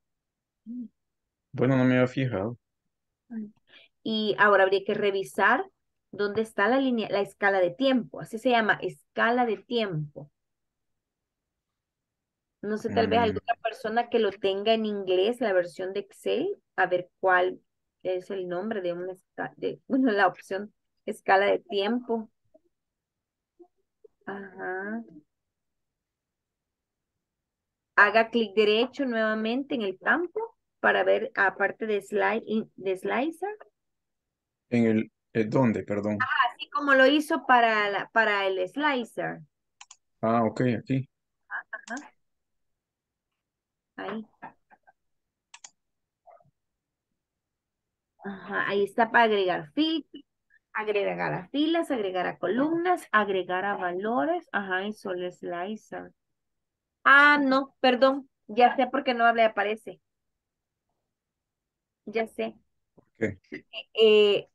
[SPEAKER 1] bueno, no me había fijado.
[SPEAKER 3] Y ahora habría que revisar dónde está la línea, la escala de tiempo. Así se llama, escala de tiempo. No sé, tal vez
[SPEAKER 1] Mm,
[SPEAKER 3] alguna persona que lo tenga en inglés, la versión de Excel, a ver cuál es el nombre de una de, bueno, la opción escala de tiempo. Ajá. Haga clic derecho nuevamente en el campo para ver, aparte de, slide, de slicer,
[SPEAKER 1] en el, eh, ¿dónde? Perdón.
[SPEAKER 3] así como lo hizo para, la, para el slicer.
[SPEAKER 1] Ah, ok, aquí.
[SPEAKER 3] Ahí. Ajá, ahí está para agregar filtros, agregar a filas, agregar a columnas, agregar a valores. Ajá, y solo slicer. Ah, no, perdón. Ya sé por qué no le aparece. Ya sé. Eh,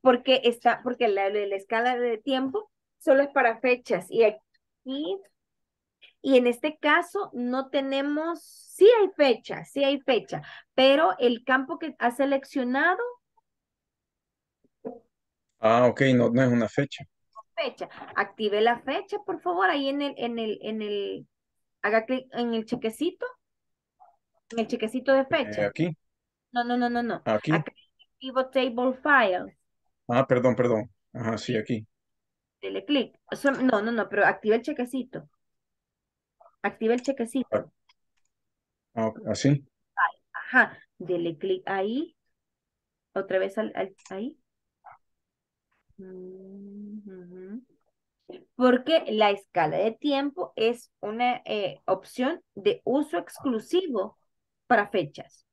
[SPEAKER 3] porque está, porque la- la escala de tiempo solo es para fechas. Y aquí, y en este caso no tenemos, sí hay fecha, sí hay fecha, pero el campo que ha seleccionado
[SPEAKER 1] Ah, ok, no, no es una fecha.
[SPEAKER 3] fecha. Active la fecha, por favor, ahí en el, en el, en el, haga clic en el chequecito, en el chequecito de
[SPEAKER 1] Eh,
[SPEAKER 3] fecha.
[SPEAKER 1] aquí,
[SPEAKER 3] No, no, no, no, no.
[SPEAKER 1] aquí.
[SPEAKER 3] Acá Pivot Table File.
[SPEAKER 1] Ah, perdón, perdón. Ajá, sí, aquí.
[SPEAKER 3] Dele clic. No, no, no, pero activa el chequecito. Activa el chequecito.
[SPEAKER 1] Ah, ok, así.
[SPEAKER 3] Ajá. Dele clic ahí. Otra vez al, al- ahí. Mm. Porque la escala de tiempo es una eh, opción de uso exclusivo para fechas.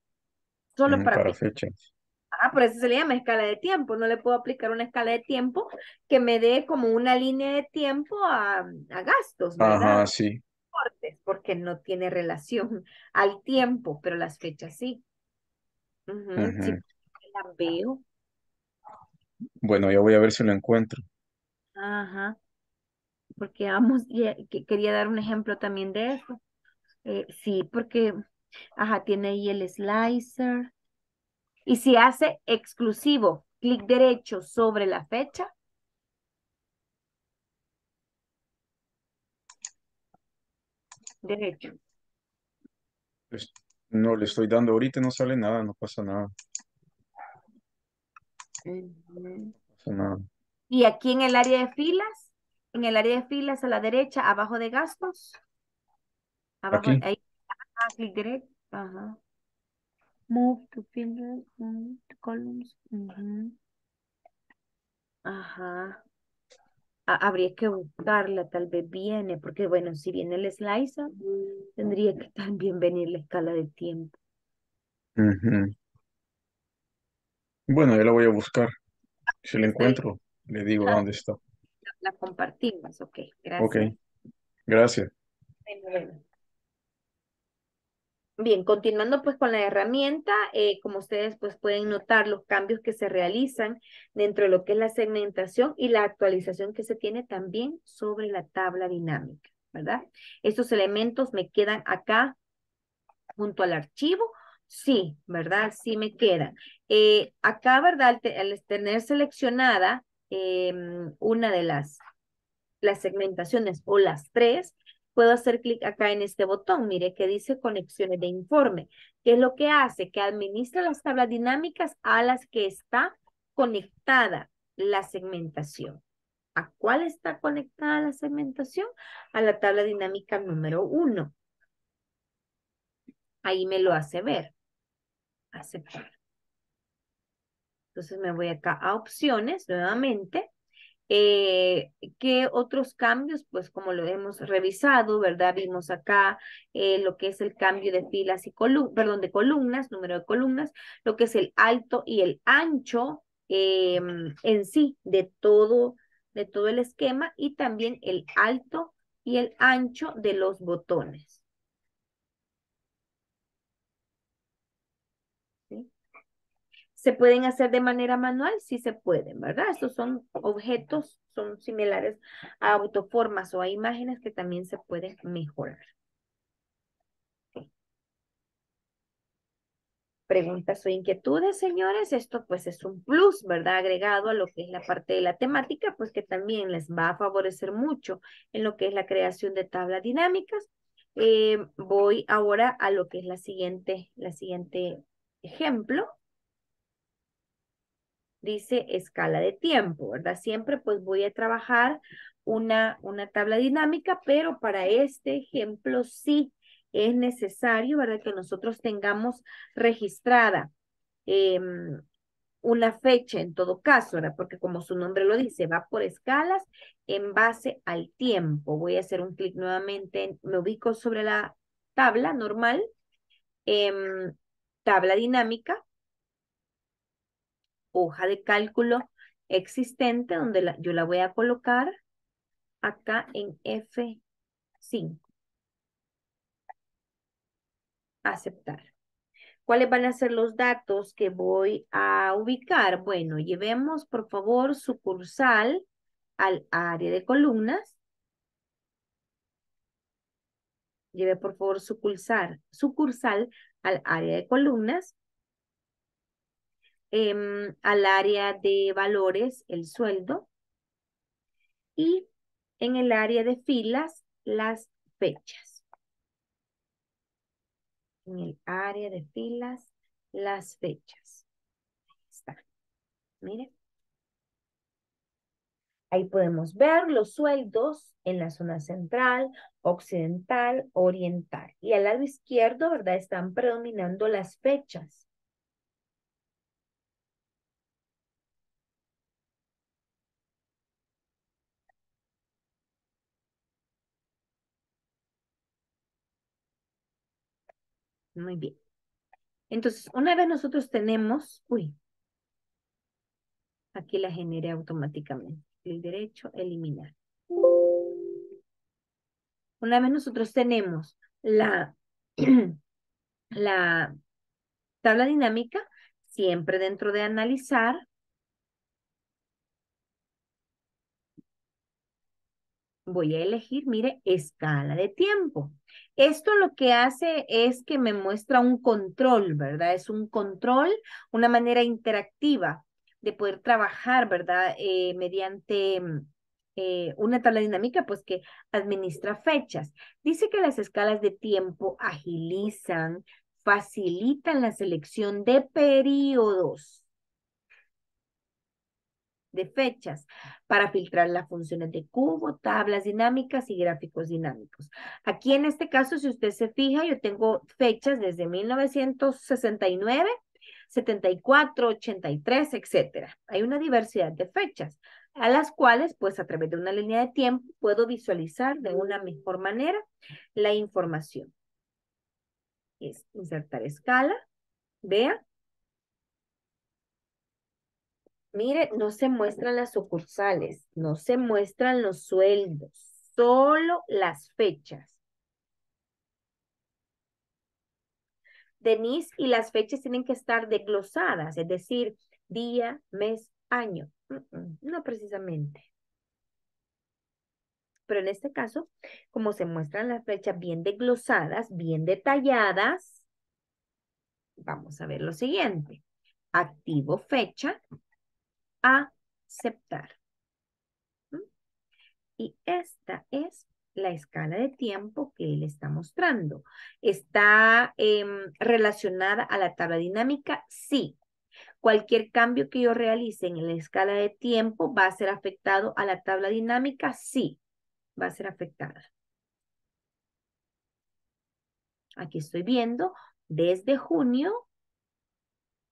[SPEAKER 3] Solo
[SPEAKER 1] Mm,
[SPEAKER 3] para
[SPEAKER 1] para
[SPEAKER 3] fechas.
[SPEAKER 1] fechas.
[SPEAKER 3] Ah, por eso se le llama escala de tiempo. No le puedo aplicar una escala de tiempo que me dé como una línea de tiempo a, a gastos, ¿verdad?
[SPEAKER 1] Ajá, sí.
[SPEAKER 3] Porque no tiene relación al tiempo, pero las fechas sí. Ujú, Sí,
[SPEAKER 1] Ujú.
[SPEAKER 3] la veo.
[SPEAKER 1] Bueno, ya voy a ver si lo encuentro.
[SPEAKER 3] Ajá. Porque vamos, que- quería dar un ejemplo también de eso. Eh, sí, porque, ajá, tiene ahí el slicer. Y si hace exclusivo, clic derecho sobre la fecha, derecho.
[SPEAKER 1] Pues, no le estoy dando ahorita, no sale nada, no pasa nada,
[SPEAKER 3] Ujú.
[SPEAKER 1] no pasa nada.
[SPEAKER 3] Y aquí en el área de filas, en el área de filas a la derecha, abajo de gastos, abajo,
[SPEAKER 1] Aquí.
[SPEAKER 3] ahí, ah, clic derecho, ajá. Move to fingers, mm, to columns. Ajá. Ha- habría que buscarla, tal vez viene, porque bueno, si viene el slicer, tendría que también venir la escala de tiempo.
[SPEAKER 1] Bueno, ya la voy a buscar. Si la encuentro, le digo dónde está.
[SPEAKER 3] la compartimos, ok,
[SPEAKER 1] Ok,
[SPEAKER 3] gracias.
[SPEAKER 1] gracias.
[SPEAKER 3] Bueno, bueno. Bien, continuando pues con la herramienta, eh, como ustedes pues pueden notar los cambios que se realizan dentro de lo que es la segmentación y la actualización que se tiene también sobre la tabla dinámica. ¿verdad? Estos elementos me quedan acá junto al archivo. Sí, ¿verdad? Sí me quedan. Eh, acá, ¿verdad? Al, tener seleccionada em, una de las, las segmentaciones o las tres, puedo hacer clic acá en este botón, mire que dice conexiones de informe, que es lo que hace que administra las tablas dinámicas a las que está conectada la segmentación. ¿A cuál está conectada la segmentación? A la tabla dinámica número uno. Ahí me lo hace ver. Aceptar. Entonces me voy acá a opciones nuevamente eh, ¿Qué otros cambios? Pues como lo hemos revisado, ¿verdad? Vimos acá eh, lo que es el cambio de filas y columnas, perdón, de columnas, número de columnas, lo que es el alto y el ancho em, en sí de todo, de todo el esquema y también el alto y el ancho de los botones. ¿Se pueden hacer de manera manual? Sí se pueden, ¿verdad? Estos son objetos, son similares a autoformas o a imágenes que también se pueden mejorar. Preguntas o inquietudes, señores. Esto pues es un plus, ¿verdad? Agregado a lo que es la parte de la temática, pues que también les va a favorecer mucho en lo que es la creación de tablas dinámicas. Eh, voy ahora a lo que es la siguiente, la siguiente ejemplo dice escala de tiempo, ¿verdad? Siempre pues voy a trabajar una, una tabla dinámica, pero para este ejemplo sí es necesario, ¿verdad? Que nosotros tengamos registrada em, una fecha en todo caso, ¿verdad? Porque como su nombre lo dice, va por escalas en base al tiempo. Voy a hacer un clic nuevamente, me ubico sobre la tabla normal, em, tabla dinámica, hoja de cálculo existente donde yo la voy a colocar acá en F5. Aceptar. ¿Cuáles van a ser los datos que voy a ubicar? Bueno, llevemos por favor sucursal al área de columnas. Lleve por favor sucursal, sucursal al área de columnas. Em, al área de valores el sueldo y en el área de filas las fechas. En el área de filas las fechas. Ahí está. Mire. Ahí podemos ver los sueldos en la zona central, occidental, oriental. Y al lado izquierdo, ¿verdad? Están predominando las fechas. Muy bien. Entonces, una vez nosotros tenemos, uy, aquí la generé automáticamente. El derecho, eliminar. Una vez nosotros tenemos la, la tabla dinámica, siempre dentro de analizar, voy a elegir, mire, escala de tiempo. Esto lo que hace es que me muestra un control, ¿verdad? Es un control, una manera interactiva de poder trabajar, ¿verdad? Eh, mediante mm, eh, una tabla dinámica, pues que administra fechas. Dice que las escalas de tiempo agilizan, facilitan la selección de periodos de fechas para filtrar las funciones de cubo, tablas dinámicas y gráficos dinámicos. Aquí en este caso, si usted se fija, yo tengo fechas desde 1969, 74, 83, etcétera. Hay una diversidad de fechas a las cuales, pues a través de una línea de tiempo, puedo visualizar de una mejor manera la información. Es insertar escala, vea, Mire, no se muestran las sucursales, no se muestran los sueldos, solo las fechas. Denise, y las fechas tienen que estar desglosadas, es decir, día, mes, año. No precisamente. Pero en este caso, como se muestran las flechas bien desglosadas, bien detalladas, vamos a ver lo siguiente. Activo fecha, aceptar. Y esta es la escala de tiempo que él está mostrando. ¿Está em, relacionada a la tabla dinámica? Sí. Cualquier cambio que yo realice en la escala de tiempo va a ser afectado a la tabla dinámica? Sí, va a ser afectada. Aquí estoy viendo desde junio,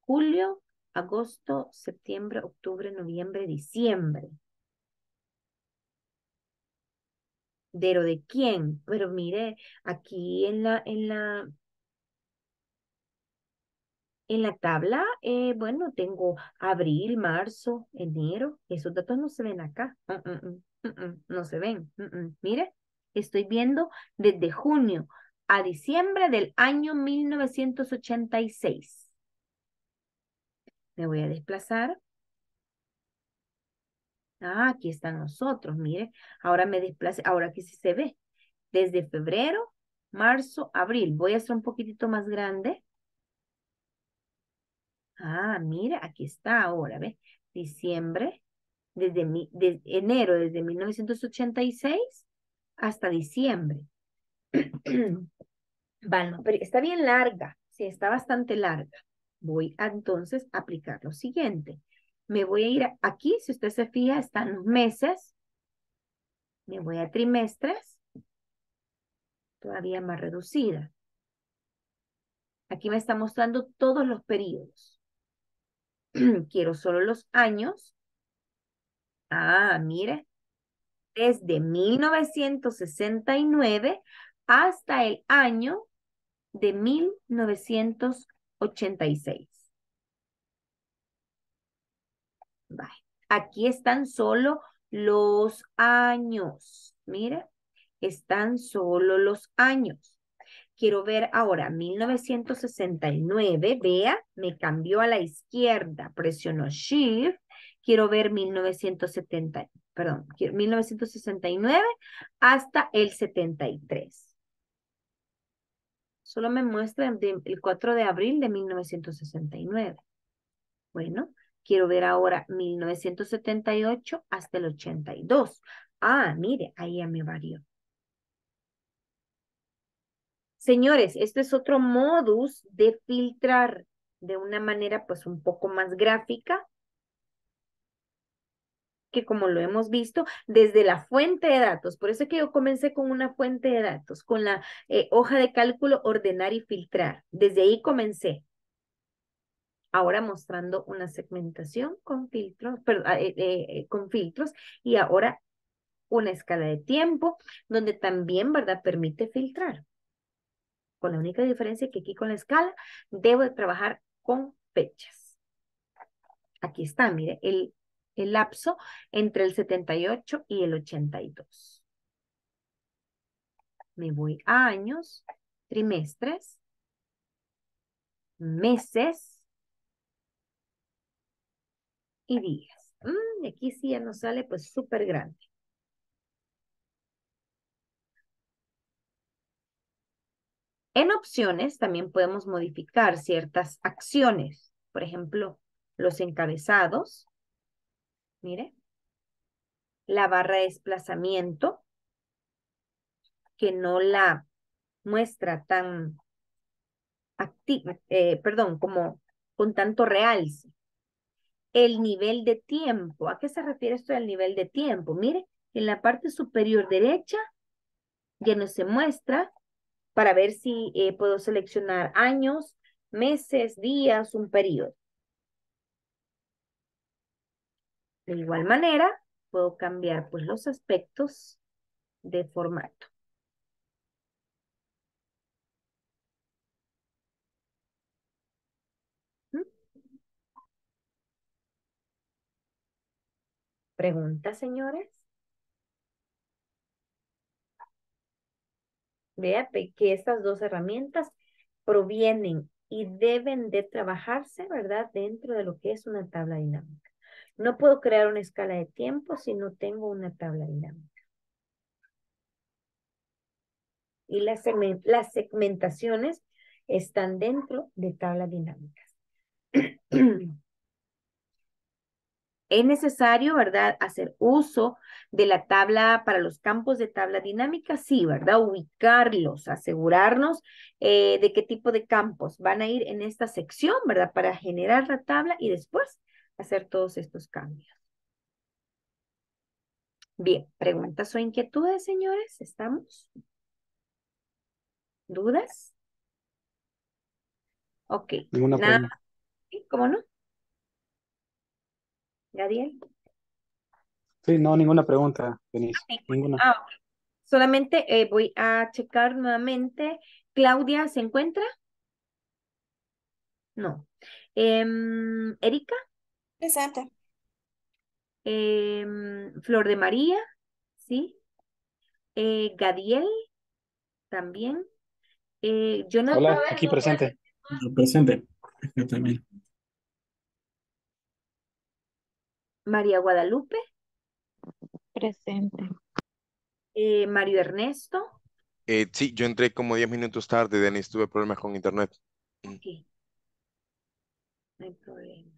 [SPEAKER 3] julio, agosto, septiembre, octubre, noviembre, diciembre. ¿Pero de quién? Pero mire, aquí en la, en la, en la tabla, eh, bueno, tengo abril, marzo, enero. Esos datos no se ven acá. Mm, mm, mm, no se ven. Mire, estoy viendo desde junio a diciembre del año 1986. Me voy a desplazar. Ah, aquí están nosotros, mire. Ahora me desplace, ahora aquí sí se ve. Desde febrero, marzo, abril. Voy a hacer un poquitito más grande. Ah, mire, aquí está ahora, ¿ve? Diciembre, desde, mi, enero, desde 1986 hasta diciembre. bueno, pero está bien larga, sí, está bastante larga. Voy a entonces aplicar lo siguiente. Me voy a ir aquí, si usted se fija, están los meses. Me voy a trimestres, todavía más reducida. Aquí me está mostrando todos los periodos. Quiero solo los años. Ah, mire. Desde 1969 hasta el año de 1986. Aquí están solo los años. Mire, están solo los años. Quiero ver ahora 1969. Vea, me cambió a la izquierda. Presionó Shift. Quiero ver 1970, perdón, 1969 hasta el 73. Solo me muestra el 4 de abril de 1969. Bueno, Quiero ver ahora 1978 hasta el 82. Ah, mire, ahí ya me varió. Señores, este es otro modus de filtrar de una manera pues un poco más gráfica que como lo hemos visto, desde la fuente de datos. Por eso es que yo comencé con una fuente de datos, con la eh, hoja de cálculo ordenar y filtrar. Desde ahí comencé. Ahora mostrando una segmentación con filtros, ah, eh, eh, con filtros y ahora una escala de tiempo donde también, ¿verdad? Permite filtrar. Con la única diferencia que aquí con la escala debo de trabajar con fechas. Aquí está, mire, el, el lapso entre el 78 y el 82. Me voy a años, trimestres, meses, y días. Mm, aquí sí ya nos sale pues súper grande. En opciones también podemos modificar ciertas acciones. Por ejemplo, los encabezados. Mire. La barra de desplazamiento, que no la muestra tan activa, eh, perdón, como con tanto realce el nivel de tiempo. ¿A qué se refiere esto del nivel de tiempo? Mire, en la parte superior derecha ya no se muestra para ver si eh, puedo seleccionar años, meses, días, un periodo. De igual manera, puedo cambiar pues los aspectos de formato. ¿Preguntas, señores? Vea que estas dos herramientas provienen y deben de trabajarse, ¿verdad? Dentro de lo que es una tabla dinámica. No puedo crear una escala de tiempo si no tengo una tabla dinámica. Y las, segmen- las segmentaciones están dentro de tablas dinámicas. Es necesario, ¿verdad?, hacer uso de la tabla para los campos de tabla dinámica, sí, ¿verdad? Ubicarlos, asegurarnos eh, de qué tipo de campos van a ir en esta sección, ¿verdad? Para generar la tabla y después hacer todos estos cambios. Bien, preguntas o inquietudes, señores, ¿estamos? ¿Dudas? Ok.
[SPEAKER 7] Ninguna
[SPEAKER 3] nada-
[SPEAKER 7] pregunta.
[SPEAKER 3] ¿sí? ¿Cómo no? Gadiel.
[SPEAKER 7] Sí, no, ninguna pregunta, Denise. Ninguna.
[SPEAKER 3] Ah. Solamente eh, voy a checar nuevamente. Claudia, ¿se encuentra? No. Em, Erika,
[SPEAKER 8] Presente.
[SPEAKER 3] Em, Flor de María, ¿sí? Eh, Gadiel, también. Eh, Jonathan,
[SPEAKER 7] Hola, aquí presente.
[SPEAKER 9] Presente. Yo también.
[SPEAKER 3] María Guadalupe,
[SPEAKER 5] Presente.
[SPEAKER 3] eh, Mario Ernesto.
[SPEAKER 10] Eh, sí, yo entré como 10 minutos tarde, Denis, tuve problemas con internet.
[SPEAKER 3] Ok. No hay problema.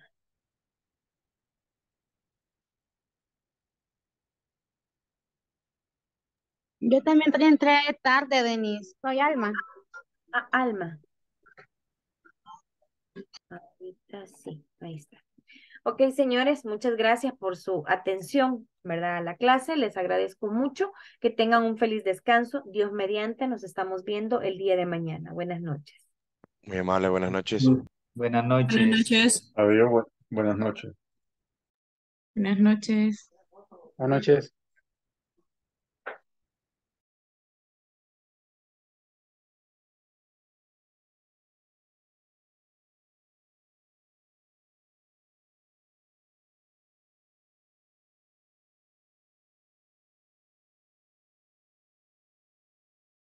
[SPEAKER 8] Yo también entré tarde, Denise. Soy Alma.
[SPEAKER 3] Ah, Alma. Ahorita sí, ahí está. Ok, señores, muchas gracias por su atención, ¿verdad? A la clase. Les agradezco mucho. Que tengan un feliz descanso. Dios mediante, nos estamos viendo el día de mañana. Buenas noches.
[SPEAKER 10] Muy amable, buenas noches.
[SPEAKER 6] Buenas noches.
[SPEAKER 8] Buenas noches.
[SPEAKER 1] Adiós, bu- buenas noches.
[SPEAKER 5] Buenas noches.
[SPEAKER 7] Buenas noches.